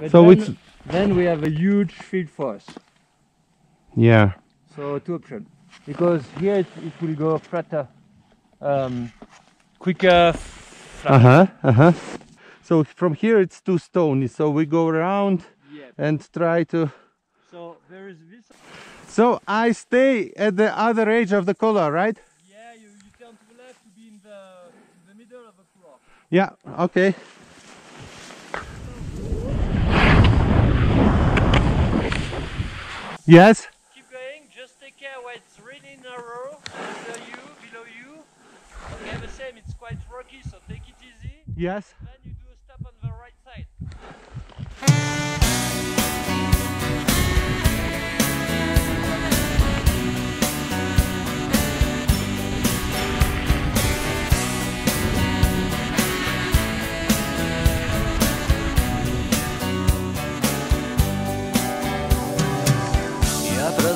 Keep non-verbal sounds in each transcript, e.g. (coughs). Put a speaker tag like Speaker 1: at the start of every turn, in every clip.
Speaker 1: But
Speaker 2: So
Speaker 1: then,
Speaker 2: it's
Speaker 1: then we have a huge field force.
Speaker 2: yeah.
Speaker 1: So two options. Because here it, it will go flatter, um, quicker.
Speaker 2: Uh huh. Uh huh. So from here it's too stony. So we go around
Speaker 1: Yeah.
Speaker 2: and try to.
Speaker 1: So there is this.
Speaker 2: So I stay at the other edge of the couloir, right?
Speaker 1: Yeah, you, you turn to the left to be in the in the middle of the floor.
Speaker 2: Yeah. Okay. Yes.
Speaker 1: Keep going. Just take care where it's really narrow under you, below you. Okay, the same. It's quite rocky, so take it easy.
Speaker 2: Yes.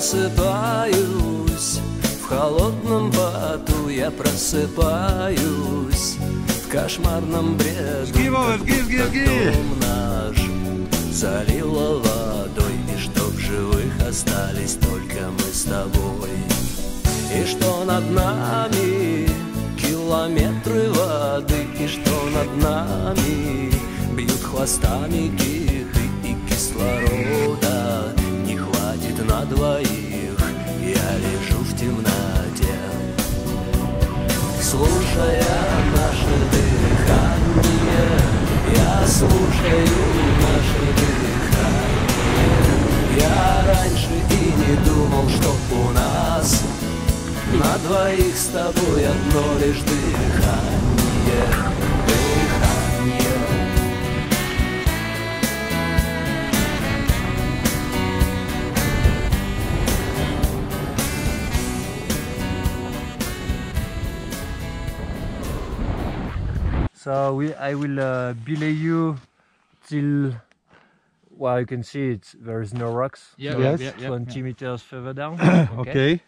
Speaker 3: Просыпаюсь в холодном поту, я просыпаюсь в кошмарном бреду.
Speaker 2: Give, give, give, give.
Speaker 3: Дом наш залило водой, и что в живых остались только мы с тобой. И что над нами километры воды, и что над нами бьют хвостами киты, и кислорода слушая наше дыхание, я слушаю наше дыхание. Я раньше и не думал, что у нас на двоих с тобой одно лишь дыхание,
Speaker 1: So we, I will uh, belay you till. Well, you can see it there is no rocks.
Speaker 4: Yeah,
Speaker 1: so
Speaker 2: yeah,
Speaker 1: it's
Speaker 4: yeah, yeah,
Speaker 1: 20 meters further down. (coughs)
Speaker 2: Okay.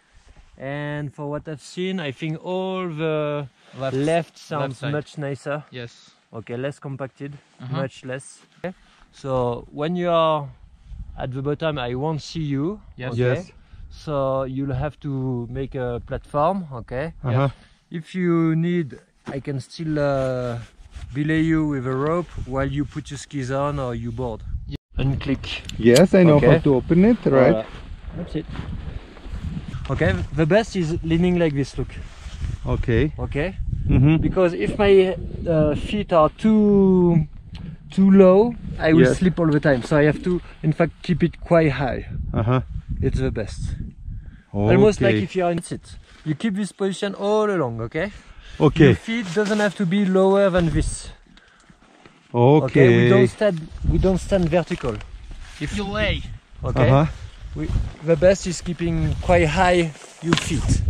Speaker 1: And for what I've seen, I think all the
Speaker 4: Left.
Speaker 1: left sounds
Speaker 4: side.
Speaker 1: much nicer.
Speaker 4: Yes.
Speaker 1: Okay, less compacted,
Speaker 4: Uh-huh.
Speaker 1: much less. Okay. So when you are at the bottom, I won't see you.
Speaker 4: Yes.
Speaker 1: Okay.
Speaker 2: Yes.
Speaker 1: So you'll have to make a platform. Okay.
Speaker 2: Uh huh.
Speaker 1: If you need, I can still uh, belay you with a rope while you put your skis on or you board. Unclick.
Speaker 2: Yes, I know
Speaker 1: Okay.
Speaker 2: how to open it. Right.
Speaker 1: Voilà. That's it. Okay. The best is leaning like this. Look.
Speaker 2: Okay.
Speaker 1: Okay.
Speaker 2: Mm-hmm.
Speaker 1: Because if my uh, feet are too too low, I will
Speaker 2: Yes.
Speaker 1: slip all the time. So I have to, in fact, keep it quite high.
Speaker 2: Uh huh.
Speaker 1: It's the best.
Speaker 2: Okay.
Speaker 1: Almost like if you are in sit. You keep this position all along. Okay. Your
Speaker 2: Okay.
Speaker 1: feet doesn't have to be lower than this.
Speaker 2: Okay.
Speaker 1: we don't stand. We don't stand vertical.
Speaker 4: If you lay.
Speaker 1: Okay.
Speaker 2: Uh huh.
Speaker 1: The best is keeping quite high your feet.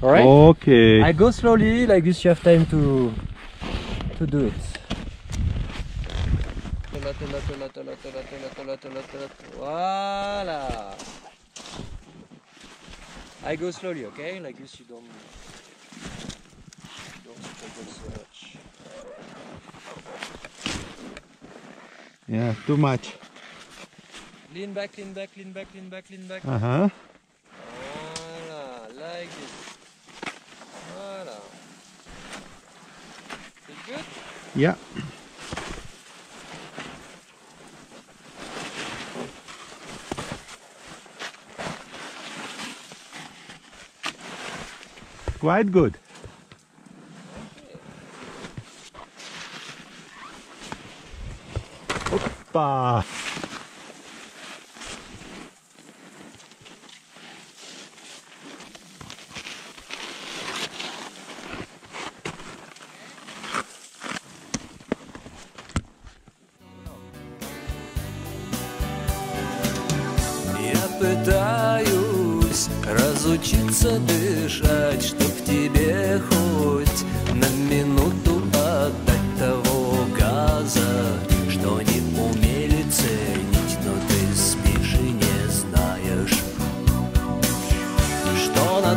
Speaker 1: All right.
Speaker 2: Okay.
Speaker 1: I go slowly, like this. You have time to to do it. Voila. I go slowly, okay? Like this, you don't you don't struggle so much.
Speaker 2: Yeah. Too much.
Speaker 1: Lean back, lean back, lean back, lean back, lean back.
Speaker 2: Uh huh.
Speaker 1: Voila, like this. Voila. Feel good?
Speaker 2: Yeah. Quite good.
Speaker 3: Я пытаюсь разучиться дышать, чтоб тебе хоть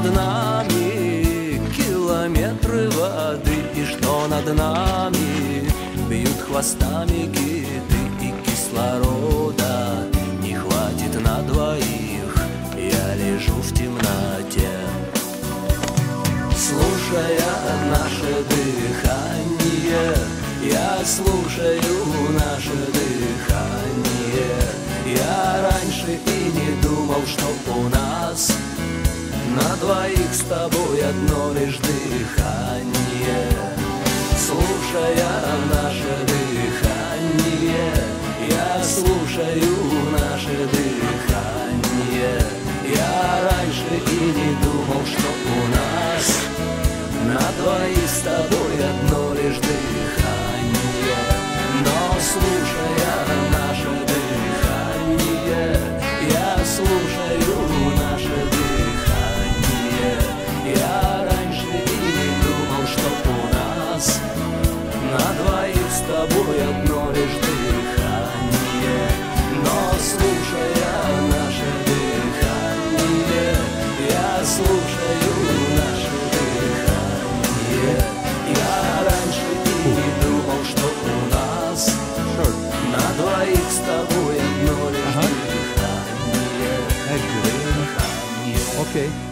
Speaker 3: над нами километры воды и что над нами бьют хвостами киты и кислород кислорода. Не хватит на двоих Я лежу в темноте. Слушая наше дыхание Я слушаю наше дыхание. Я раньше и не думал, что у нас На двоих с тобой одно лишь дыхание. Слушая наше дыхание Я слушаю слушаю наше дыхание Я раньше и не думал, что у нас На двоих с тобой одно лишь дыхание.
Speaker 2: Okay.